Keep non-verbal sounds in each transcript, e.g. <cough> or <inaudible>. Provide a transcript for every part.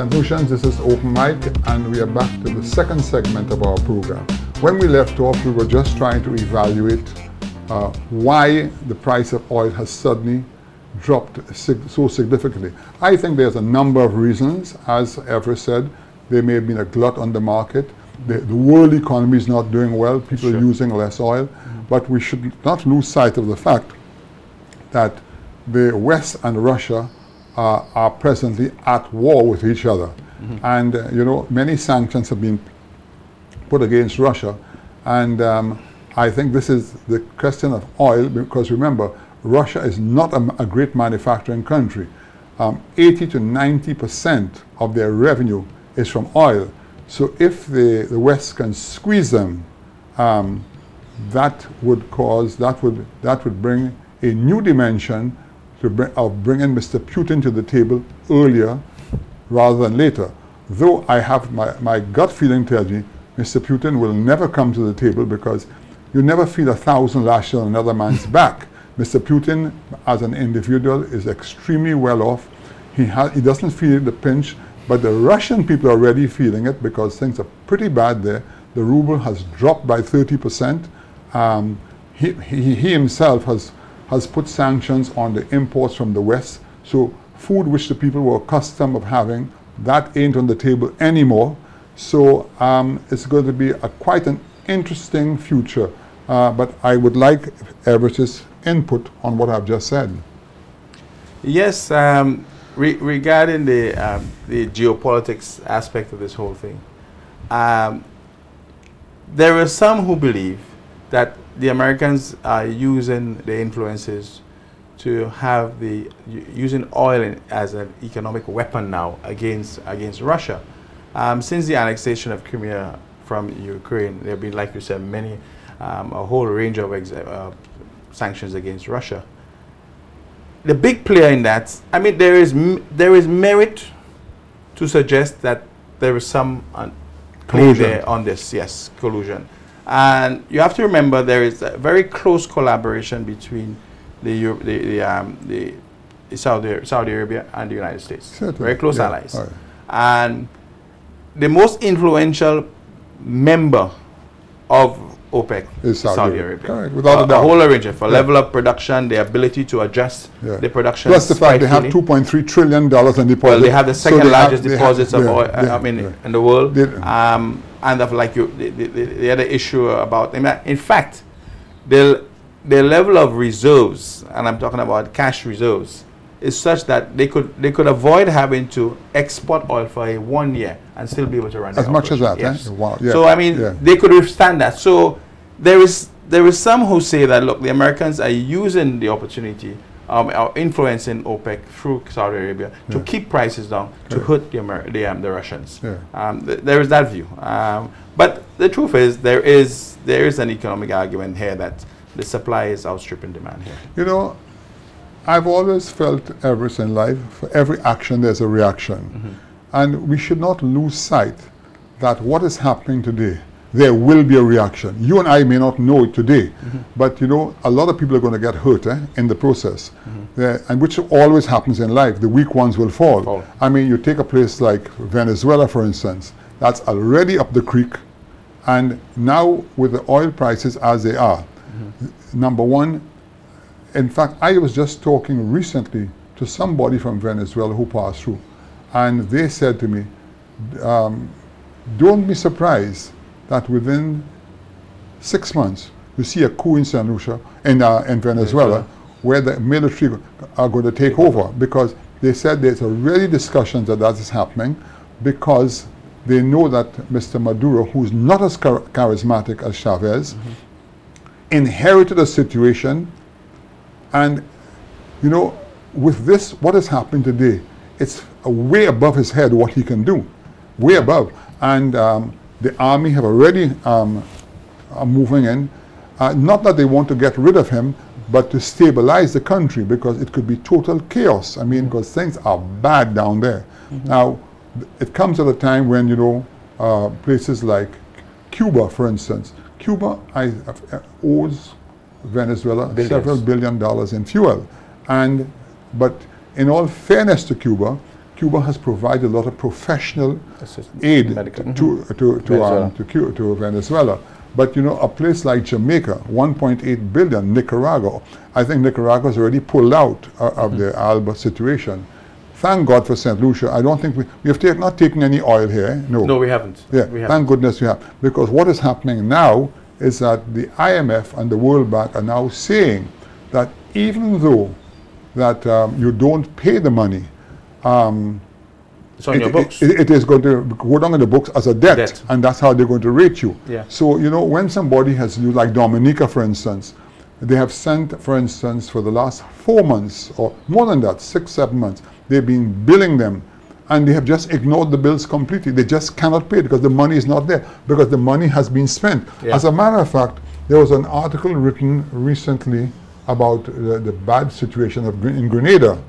St. Lucians, this is Open Mic, and we are back to the second segment of our program. When we left off, we were just trying to evaluate uh, why the price of oil has suddenly dropped so significantly. I think there's a number of reasons. As Everest said, there may have been a glut on the market. The, the world economy is not doing well. People sure. are using less oil. Mm-hmm. But we should not lose sight of the fact that the West and Russia uh, are presently at war with each other. Mm-hmm. And, uh, you know, many sanctions have been put against Russia. And um, I think this is the question of oil, because remember, Russia is not a, a great manufacturing country. Um, 80 to 90 percent of their revenue is from oil. So if the, the West can squeeze them, um, that would cause, that would, that would bring a new dimension bring, of bringing Mr. Putin to the table earlier rather than later. Though I have my, my gut feeling tells me Mr. Putin will never come to the table because you never feel a thousand lashes on another man's <laughs> back. Mr. Putin, as an individual, is extremely well off. He, ha- he doesn't feel the pinch, but the Russian people are already feeling it because things are pretty bad there. The ruble has dropped by 30%. Um, he, he, he himself has has put sanctions on the imports from the West. So food which the people were accustomed of having, that ain't on the table anymore. So um, it's going to be a, quite an interesting future. Uh, but I would like Everest's input on what I've just said. Yes, um, re regarding the, um, the geopolitics aspect of this whole thing, um, there are some who believe that the Americans are using the influences to have the using oil in, as an economic weapon now against against Russia. Um, since the annexation of Crimea from Ukraine, there have been, like you said, many um, a whole range of uh, sanctions against Russia. The big player in that, I mean, there is there is merit to suggest that there is some uh, play there on this. Yes, collusion. And you have to remember there is a very close collaboration between the, the, the, um, the, Saudi, Saudi Arabia and the United States. Certainly. Very close yeah. allies. Right. And the most influential member of OPEC is Saudi, Saudi Arabia. Correct, without uh, a doubt. A whole arrangement for yeah. level of production, the ability to adjust yeah. the production. Plus the fact they have $2.3 trillion in deposits. Well, they have the second so largest have, deposits have, of oil, uh, I mean, in the world. Um, and of like you, the, the, the other issue about, in fact, the, the level of reserves, and I'm talking about cash reserves, is such that they could they could avoid having to export oil for a one year and still be able to run as much as that. Yes. Eh? Wow. Yeah. So I mean, yeah. they could withstand that. So there is there is some who say that look, the Americans are using the opportunity um, are influencing OPEC through Saudi Arabia yeah. to keep prices down to yeah. hurt the, Amer the, um, the Russians. Yeah. Um, th there is that view. Um, but the truth is there is there is an economic argument here that the supply is outstripping demand here. You know, I've always felt ever in life, for every action there's a reaction. Mm -hmm. And we should not lose sight that what is happening today there will be a reaction. You and I may not know it today, mm -hmm. but you know, a lot of people are going to get hurt eh, in the process, mm -hmm. and which always happens in life. The weak ones will fall. fall. I mean, you take a place like Venezuela, for instance, that's already up the creek, and now with the oil prices as they are, mm -hmm. number one, in fact, I was just talking recently to somebody from Venezuela who passed through, and they said to me, um, don't be surprised that within six months, you see a coup in St. Lucia, in, uh, in Venezuela, where the military are going to take over because they said there's already discussions that that is happening because they know that Mr. Maduro, who's not as char charismatic as Chavez, mm -hmm. inherited a situation and, you know, with this, what is happening today, it's way above his head what he can do, way above. And um, the army have already um, are moving in. Uh, not that they want to get rid of him, but to stabilize the country because it could be total chaos. I mean, because things are bad down there. Mm -hmm. Now, it comes at a time when, you know, uh, places like Cuba, for instance, Cuba I, uh, owes Venezuela Billions. several billion dollars in fuel. And, but in all fairness to Cuba, Cuba has provided a lot of professional Assistant- aid medical. to, to, to, Venezuela. um, to, to Venezuela. But you know, a place like Jamaica, 1.8 billion, Nicaragua, I think Nicaragua has already pulled out uh, of the Alba situation. Thank God for St. Lucia. I don't think we, we have take, not taken any oil here. No. No, we haven't. Yeah, we haven't. thank goodness we have. Because what is happening now is that the IMF and the World Bank are now saying that even though that um, you don't pay the money, um, It's on it, your books. it- it is going to go down in the books as a debt, Debt. and that's how they're going to rate you. Yeah. So you know when somebody has like Dominica, for instance, they have sent, for instance, for the last four months or more than that, six, seven months, they've been billing them, and they have just ignored the bills completely. They just cannot pay it because the money is not there because the money has been spent. Yeah. As a matter of fact, there was an article written recently about the, the bad situation of in Grenada,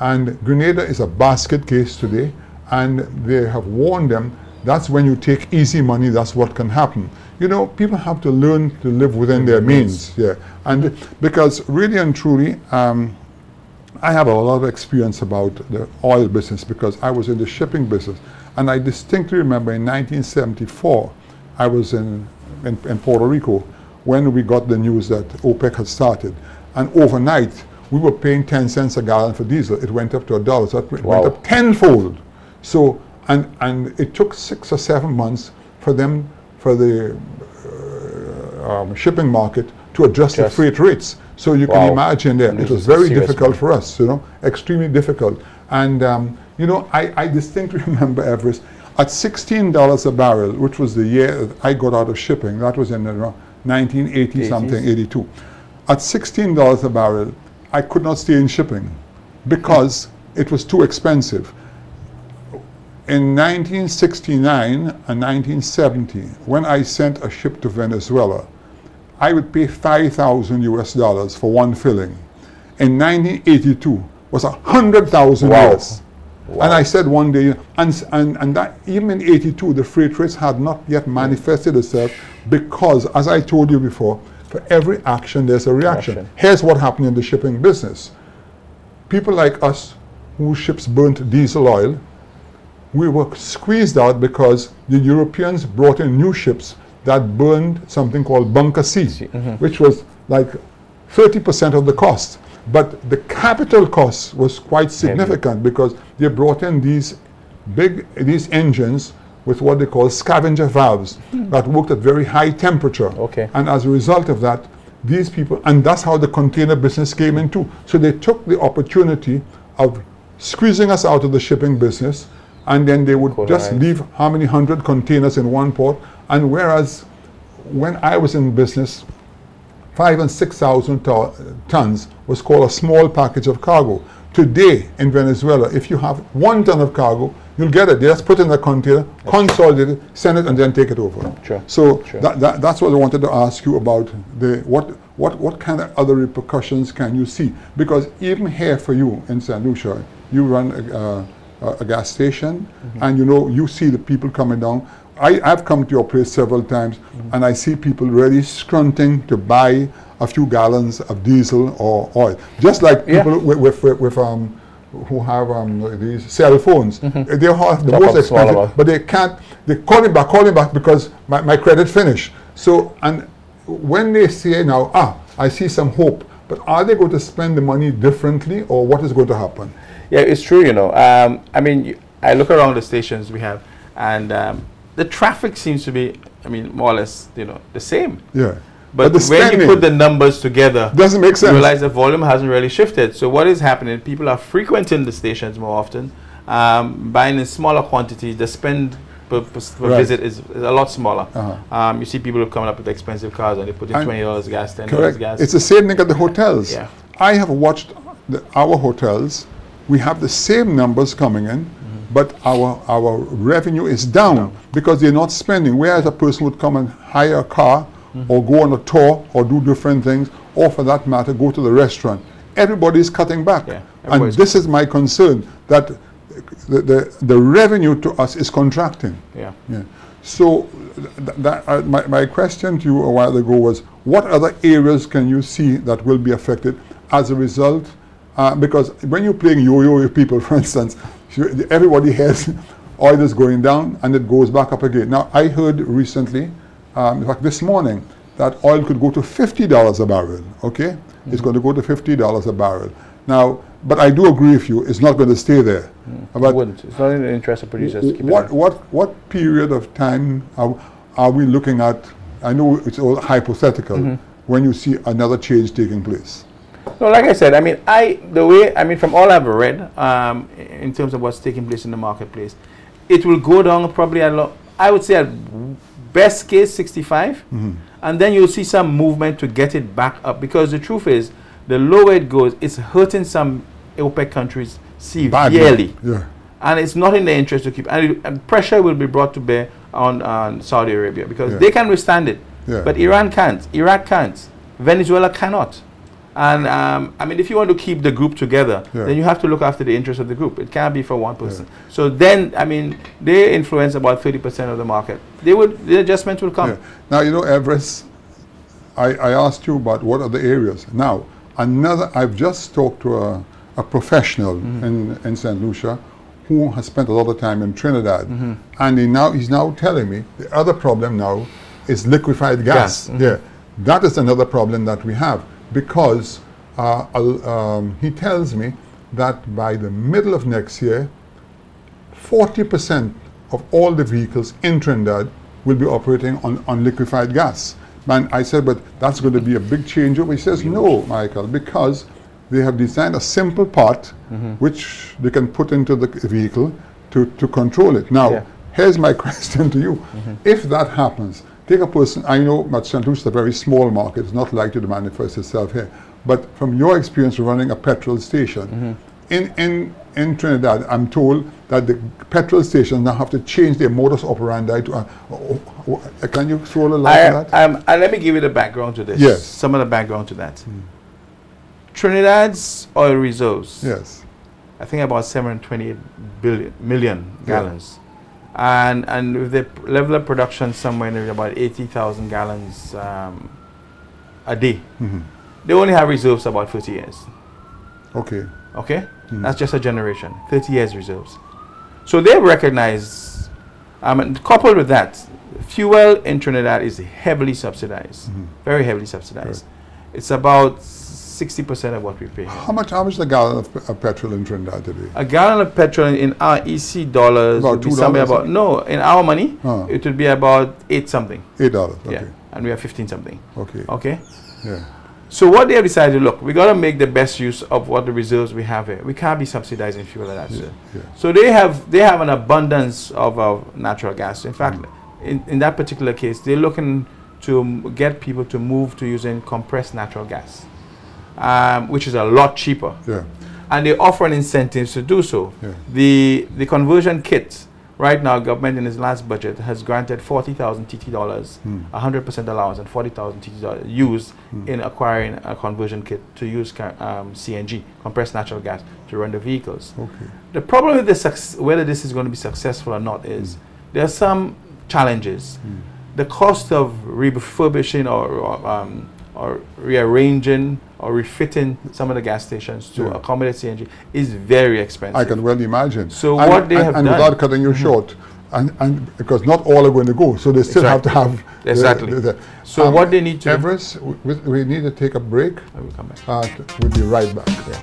and Grenada is a basket case today, and they have warned them that's when you take easy money, that's what can happen. You know, people have to learn to live within their means, yeah, and because really and truly. Um, I have a lot of experience about the oil business because I was in the shipping business. And I distinctly remember in 1974, I was in, in, in Puerto Rico when we got the news that OPEC had started. And overnight, we were paying 10 cents a gallon for diesel. It went up to a dollar. So it went up tenfold. So, and, and it took six or seven months for them, for the uh, um, shipping market to adjust the freight rates. So you Wow. can imagine that it was very difficult for us, you know, extremely difficult. And, um, you know, I, I distinctly <laughs> remember, Everest, at $16 a barrel, which was the year that I got out of shipping, that was in around 1980 something, 82. At $16 a barrel, I could not stay in shipping because it was too expensive. In 1969 and 1970, when I sent a ship to Venezuela, I would pay 5,000 US dollars for one filling. In 1982 was 100,000 Wow. US. And I said one day, and, and, and that even in 82, the freight rates had not yet manifested itself because, as I told you before, for every action, there's a reaction. Reaction. Here's what happened in the shipping business. People like us, whose ships burnt diesel oil, we were squeezed out because the Europeans brought in new ships that burned something called bunker C, mm-hmm. which was like 30% of the cost. But the capital cost was quite significant because they brought in these big these engines with what they call scavenger valves hmm. that worked at very high temperature. Okay. And as a result of that, these people, and that's how the container business came in too. So they took the opportunity of squeezing us out of the shipping business, and then they would just leave how many hundred containers in one port. And whereas when I was in business, five and six thousand to- uh, tons was called a small package of cargo. Today in Venezuela, if you have one ton of cargo, you'll get it. They just put it in a container, consolidate it, send it, and then take it over. Sure. So Sure. That, that, that's what I wanted to ask you about. The what what what kind of other repercussions can you see? Because even here for you in St. Lucia, you run a, uh, a, a gas station, and you know you see the people coming down. I, I've come to your place several times, and I see people really scrunting to buy a few gallons of diesel or oil, just like Yeah. people with, with, with, with um, who have um, these cell phones. They have the Top most swallow expensive, but they can't. They call him back, call him back because my, my credit finished. So and when they say now, ah, I see some hope, but are they going to spend the money differently, or what is going to happen? Yeah, it's true, you know. Um, I mean, I look around the stations we have, and um, the traffic seems to be, I mean, more or less, you know, the same. Yeah, But, when you put the numbers together, doesn't make sense. you realize the volume hasn't really shifted. So what is happening? People are frequenting the stations more often, um, buying in smaller quantities. The spend per, per, per Right. visit is, is a lot smaller. Uh-huh. Um, you see people who are coming up with expensive cars and they put in And- twenty dollars gas, ten dollars gas. It's the same thing at the hotels. Yeah. I have watched the, our hotels. We have the same numbers coming in, Mm-hmm. but our our revenue is down because they're not spending. Whereas a person would come and hire a car, Mm-hmm. or go on a tour, or do different things, or for that matter, go to the restaurant. Everybody is cutting back, Yeah, and everybody's this is my concern that the, the the revenue to us is contracting. yeah. Yeah. So th- that, uh, my, my question to you a while ago was, what other areas can you see that will be affected as a result? Uh, because when you're playing yo-yo with people, <laughs> for instance, everybody has <laughs> oil is going down and it goes back up again. Now, I heard recently, um, in fact, this morning, that oil could go to $50 a barrel, okay? Mm -hmm. It's going to go to $50 a barrel. Now, but I do agree with you, it's not going to stay there. Mm, but it wouldn't. It's not in the interest of producers to keep what, What, what period of time are, are we looking at? I know it's all hypothetical, mm -hmm. when you see another change taking place. No, like I said, I mean, I the way I mean, from all I've read, um, in terms of what's taking place in the marketplace, it will go down probably a lot. I would say at best case 65, mm -hmm. and then you'll see some movement to get it back up. Because the truth is, the lower it goes, it's hurting some OPEC countries severely. Yeah. And it's not in their interest to keep. And, it, and pressure will be brought to bear on, on Saudi Arabia because yeah. they can withstand it. Yeah. But Iran can't. Iraq can't. Venezuela cannot. And um, I mean, if you want to keep the group together, yeah. then you have to look after the interests of the group. It can't be for one person. Yeah. So then, I mean, they influence about 30% of the market. They would, the adjustment will come. Yeah. Now, you know, Everest, I, I asked you about what are the areas. Now, another, I've just talked to a, a professional mm -hmm. in, in St. Lucia who has spent a lot of time in Trinidad. Mm -hmm. And he now, he's now telling me the other problem now is liquefied gas. gas. Mm -hmm. Yeah, that is another problem that we have because uh, um, he tells me that by the middle of next year, 40% of all the vehicles in Trinidad will be operating on, on liquefied gas. And I said, but that's going to be a big changeover. He says, no, Michael, because they have designed a simple part mm -hmm. which they can put into the vehicle to, to control it. Now, yeah. here's my <laughs> question to you. Mm -hmm. If that happens, take a person, I know St. Lucia is a very small market, it's not likely to manifest itself here, but from your experience running a petrol station, mm -hmm. in, in, in Trinidad, I'm told that the petrol stations now have to change their modus operandi to, uh, uh, can you throw a light on that? Um, uh, let me give you the background to this. Yes. Some of the background to that. Mm. Trinidad's oil reserves. Yes. I think about 728 billion million gallons. And and with the level of production somewhere near about 80,000 gallons um, a day. Mm -hmm. They only have reserves about 30 years. Okay. Okay? Mm -hmm. That's just a generation. 30 years reserves. So they recognize, um, and coupled with that, fuel in Trinidad is heavily subsidized, mm -hmm. very heavily subsidized. Right. It's about 60% of what we pay. How much, how much is a gallon of, of, petrol in Trinidad today? A gallon of petrol in our EC dollars about would be somewhere about, no, in our money, huh. it would be about 8 something. $8, okay. Yeah, and we are 15 something. Okay. Okay? Yeah. So what they have decided, look, we got to make the best use of what the reserves we have here. We can't be subsidizing fuel like that. Yeah, yeah. So they have they have an abundance of uh, natural gas. In fact, mm. in, in that particular case, they're looking to get people to move to using compressed natural gas um, which is a lot cheaper. Yeah. And they offer an incentives to do so. Yeah. The the conversion kit right now, government in its last budget has granted 40,000 TT dollars, 100% mm. allowance, and 40,000 TT dollars used mm. in acquiring a conversion kit to use um, CNG, compressed natural gas, to run the vehicles. Okay. The problem with this, whether this is going to be successful or not, is mm. there are some challenges. Mm. The cost of refurbishing or, or, um, or rearranging or refitting some of the gas stations to yeah. accommodate CNG is very expensive. I can well imagine. So and, what they and, have and done, without cutting you mm -hmm. short, and, and because not all are going to go, so they still exactly. have to have exactly. The, the, so um, what they need to Everest, we, we need to take a break. I will come back. Uh, we'll be right back. Yeah.